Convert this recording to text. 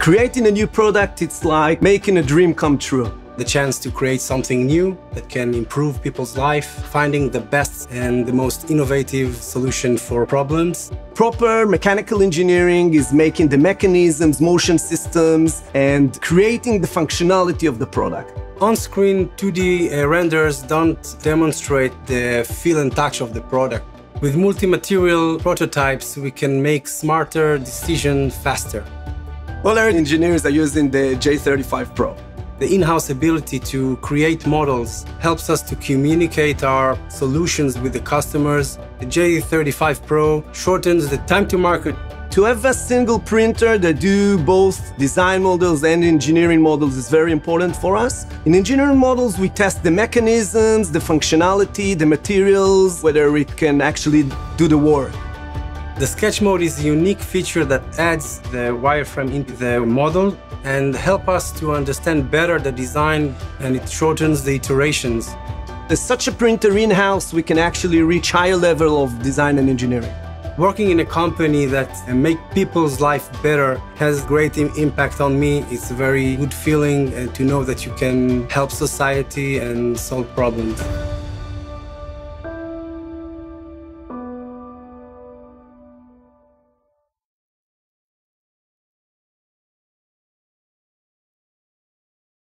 Creating a new product, it's like making a dream come true. The chance to create something new that can improve people's life, finding the best and the most innovative solution for problems. Proper mechanical engineering is making the mechanisms, motion systems, and creating the functionality of the product. On-screen 2D uh, renders don't demonstrate the feel and touch of the product. With multi-material prototypes, we can make smarter decisions faster. All our engineers are using the J35 Pro. The in-house ability to create models helps us to communicate our solutions with the customers. The J35 Pro shortens the time to market to have a single printer that do both design models and engineering models is very important for us. In engineering models, we test the mechanisms, the functionality, the materials, whether it can actually do the work. The sketch mode is a unique feature that adds the wireframe into the model and help us to understand better the design and it shortens the iterations. There's such a printer in-house, we can actually reach higher level of design and engineering. Working in a company that make people's life better has great impact on me. It's a very good feeling uh, to know that you can help society and solve problems.